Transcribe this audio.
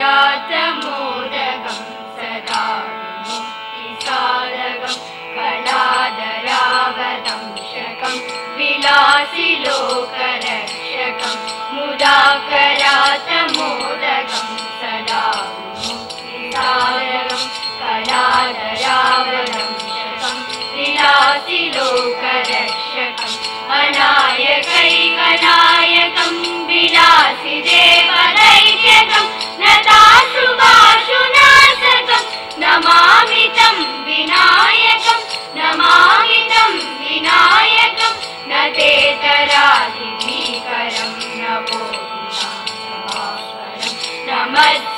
मोदकं सदा मुक्तिसारकं कलादरावदंशकं विलासिलोकरक्षकं मुदाकरातमोदकं सदा मुक्तिसारकं कलादरावदंशकं विलासिलोकरक्षकम् Bye.